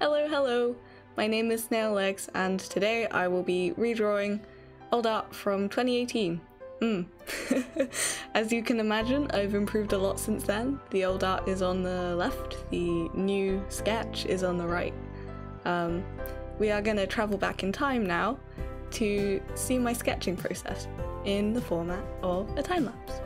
Hello, hello! My name is Snail Legs, and today I will be redrawing old art from 2018. Mm. As you can imagine, I've improved a lot since then. The old art is on the left, the new sketch is on the right. Um, we are going to travel back in time now to see my sketching process in the format of a time lapse.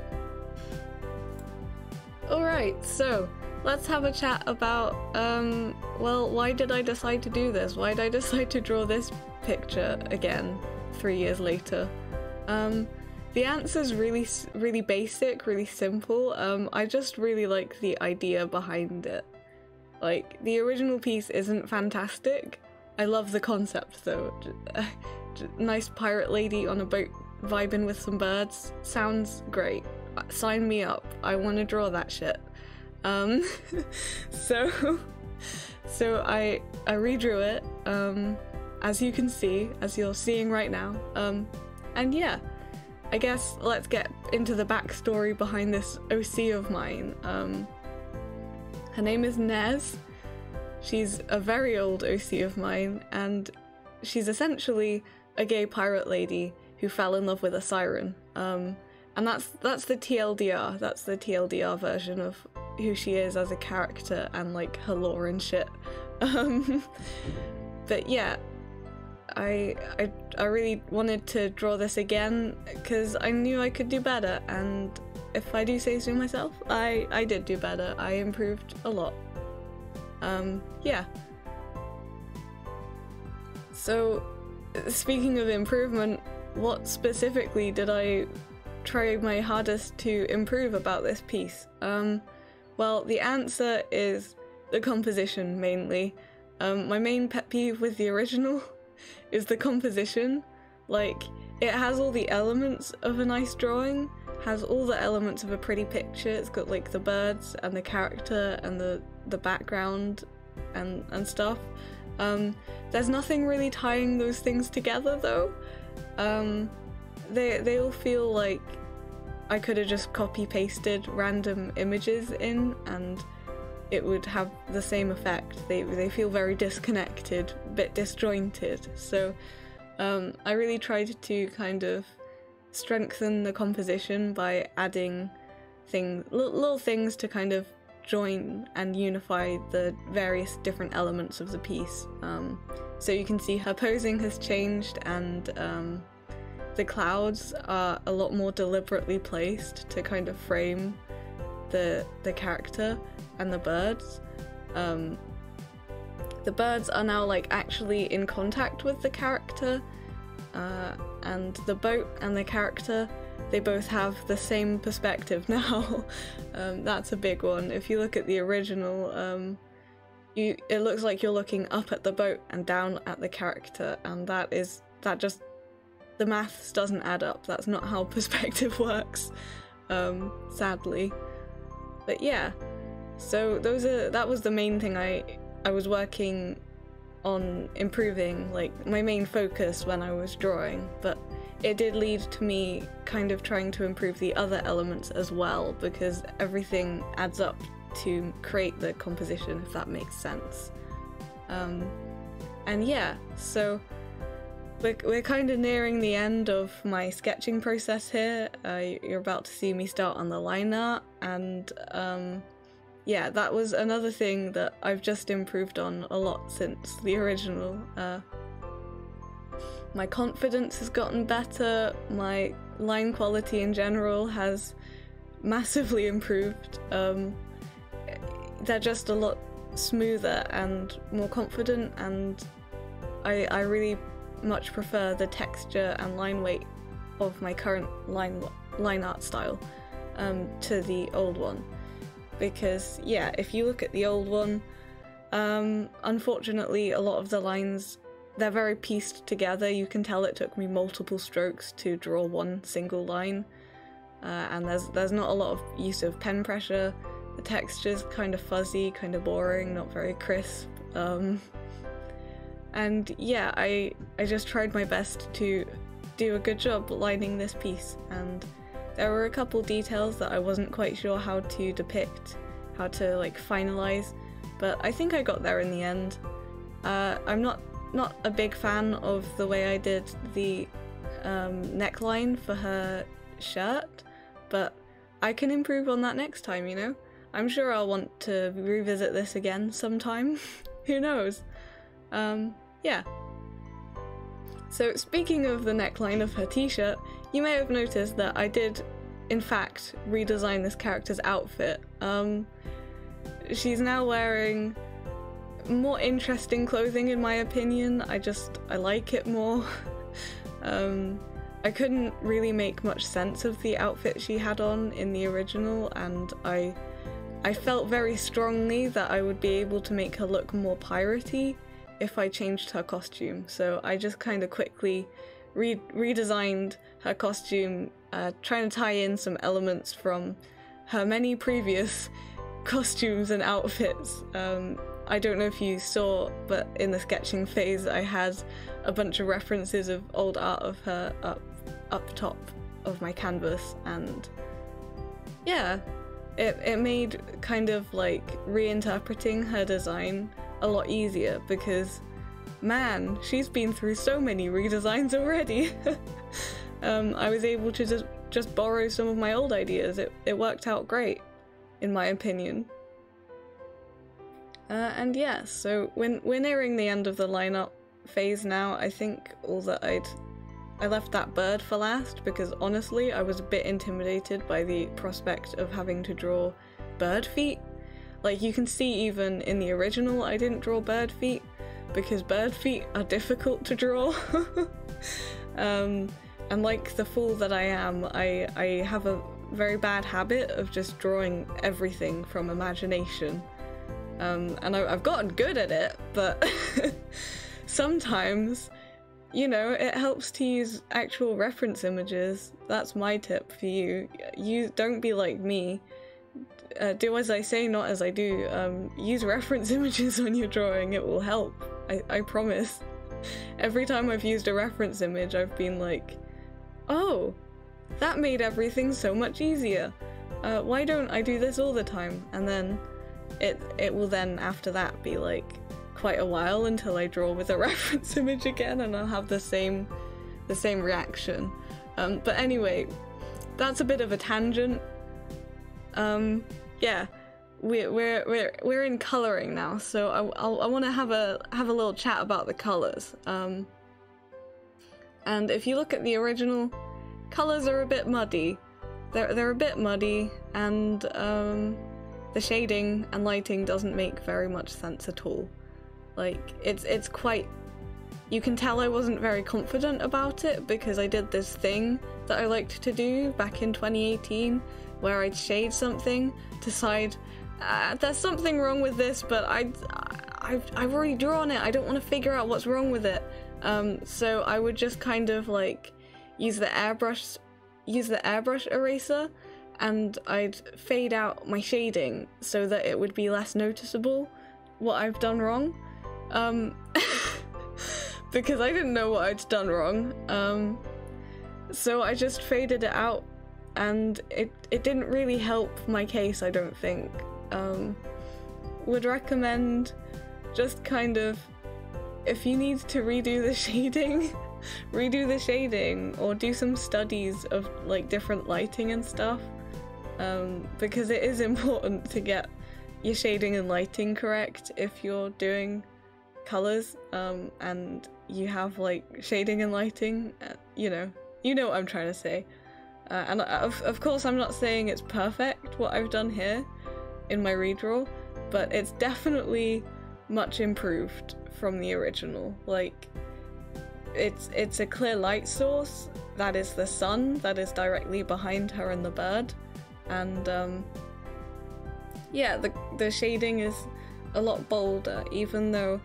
Alright, so let's have a chat about, um, well, why did I decide to do this? Why did I decide to draw this picture again three years later? Um, the answer's really, really basic, really simple. Um, I just really like the idea behind it. Like, the original piece isn't fantastic. I love the concept though. nice pirate lady on a boat vibing with some birds. Sounds great. Sign me up. I want to draw that shit. Um, so, so I I redrew it. Um, as you can see, as you're seeing right now. Um, and yeah, I guess let's get into the backstory behind this OC of mine. Um, her name is Nez. She's a very old OC of mine, and she's essentially a gay pirate lady who fell in love with a siren. Um, and that's that's the TLDR. That's the TLDR version of who she is as a character and like her lore and shit. Um, but yeah, I, I I really wanted to draw this again because I knew I could do better, and if I do say so myself, I I did do better. I improved a lot. Um, yeah. So, speaking of improvement, what specifically did I try my hardest to improve about this piece? Um, well, the answer is the composition mainly. Um, my main pet peeve with the original is the composition. Like, it has all the elements of a nice drawing, has all the elements of a pretty picture. It's got like the birds and the character and the, the background and, and stuff. Um, there's nothing really tying those things together though. Um, they, they all feel like I could have just copy pasted random images in and it would have the same effect. They, they feel very disconnected, a bit disjointed. So um, I really tried to kind of strengthen the composition by adding things, little things to kind of join and unify the various different elements of the piece. Um, so you can see her posing has changed and um, the clouds are a lot more deliberately placed to kind of frame the the character and the birds. Um, the birds are now like actually in contact with the character, uh, and the boat and the character they both have the same perspective now. um, that's a big one. If you look at the original, um, you it looks like you're looking up at the boat and down at the character, and that is that just the maths doesn't add up. That's not how perspective works, um, sadly. But yeah, so those are that was the main thing I I was working on improving, like my main focus when I was drawing. But it did lead to me kind of trying to improve the other elements as well because everything adds up to create the composition, if that makes sense. Um, and yeah, so we're, we're kind of nearing the end of my sketching process here. Uh, you're about to see me start on the line art, and um, yeah, that was another thing that I've just improved on a lot since the original. Uh, my confidence has gotten better, my line quality in general has massively improved. Um, they're just a lot smoother and more confident, and I, I really much prefer the texture and line weight of my current line line art style um, to the old one. Because yeah if you look at the old one um, unfortunately a lot of the lines they're very pieced together. You can tell it took me multiple strokes to draw one single line. Uh, and there's there's not a lot of use of pen pressure. The texture's kind of fuzzy kind of boring not very crisp um, and yeah, I I just tried my best to do a good job lining this piece and there were a couple details that I wasn't quite sure how to depict, how to like finalize, but I think I got there in the end. Uh, I'm not not a big fan of the way I did the um, neckline for her shirt, but I can improve on that next time, you know? I'm sure I'll want to revisit this again sometime. Who knows? Um, yeah. So, speaking of the neckline of her t shirt, you may have noticed that I did, in fact, redesign this character's outfit. Um, she's now wearing more interesting clothing, in my opinion. I just, I like it more. um, I couldn't really make much sense of the outfit she had on in the original, and I I felt very strongly that I would be able to make her look more piratey if I changed her costume. So I just kind of quickly re- redesigned her costume, uh, trying to tie in some elements from her many previous costumes and outfits. Um, I don't know if you saw, but in the sketching phase, I had a bunch of references of old art of her up up top of my canvas, and yeah, it it made kind of like reinterpreting her design a lot easier because man, she's been through so many redesigns already. um, I was able to just just borrow some of my old ideas. It it worked out great, in my opinion. Uh, and yeah, so when we're nearing the end of the lineup phase now, I think all that I'd I left that bird for last because honestly, I was a bit intimidated by the prospect of having to draw bird feet. Like you can see even in the original, I didn't draw bird feet because bird feet are difficult to draw. um, and like the fool that I am, I, I have a very bad habit of just drawing everything from imagination. Um, and I, I've gotten good at it, but sometimes, you know, it helps to use actual reference images. That's my tip for you. You don't be like me. Uh, do as I say, not as I do. Um, use reference images when you're drawing, it will help. I, I promise. Every time I've used a reference image, I've been like, oh, that made everything so much easier. Uh, why don't I do this all the time? And then it it will then after that be like quite a while until I draw with a reference image again, and I'll have the same the same reaction. Um, but anyway, that's a bit of a tangent. Um, yeah, we're we're we're we're in coloring now, so I I'll, i want to have a have a little chat about the colors. Um, and if you look at the original, colors are a bit muddy. They're they're a bit muddy, and um, the shading and lighting doesn't make very much sense at all. Like it's it's quite you can tell I wasn't very confident about it because I did this thing that I liked to do back in 2018 where I'd shade something, decide uh, there's something wrong with this, but I, I've, I've already drawn it. I don't want to figure out what's wrong with it. Um, so I would just kind of like use the airbrush, use the airbrush eraser, and I'd fade out my shading so that it would be less noticeable what I've done wrong. Um, because I didn't know what I'd done wrong. Um, so I just faded it out, and it it didn't really help my case. I don't think. Um, would recommend just kind of if you need to redo the shading, redo the shading, or do some studies of like different lighting and stuff. Um, because it is important to get your shading and lighting correct if you're doing colors um, and you have like shading and lighting, uh, you know, you know what I'm trying to say. Uh, and of, of course, I'm not saying it's perfect what I've done here in my redraw, but it's definitely much improved from the original. Like, it's it's a clear light source. That is the sun that is directly behind her and the bird, and um, yeah, the the shading is a lot bolder, even though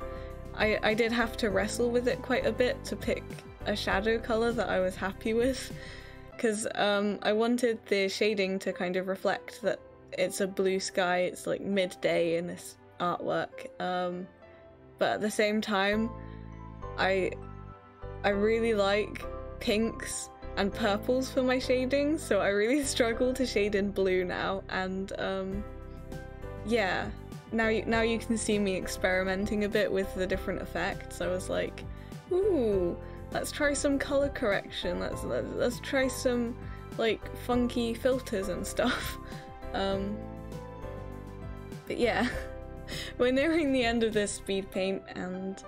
I, I did have to wrestle with it quite a bit to pick a shadow color that I was happy with because um, I wanted the shading to kind of reflect that it's a blue sky, it's like midday in this artwork. Um, but at the same time, I I really like pinks and purples for my shading, so I really struggle to shade in blue now. And um, yeah, now you now you can see me experimenting a bit with the different effects. I was like, ooh, let's try some color correction. Let's let's, let's try some like funky filters and stuff. Um, but yeah, we're nearing the end of this speed paint, and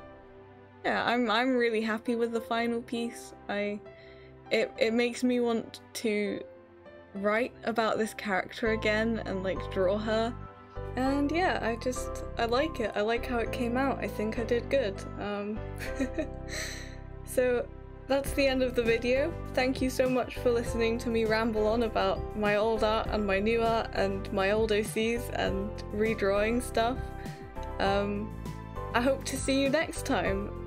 yeah, I'm I'm really happy with the final piece. I it it makes me want to write about this character again and like draw her. And yeah, I just I like it. I like how it came out. I think I did good. Um, so that's the end of the video. Thank you so much for listening to me ramble on about my old art and my new art and my old OCs and redrawing stuff. Um, I hope to see you next time.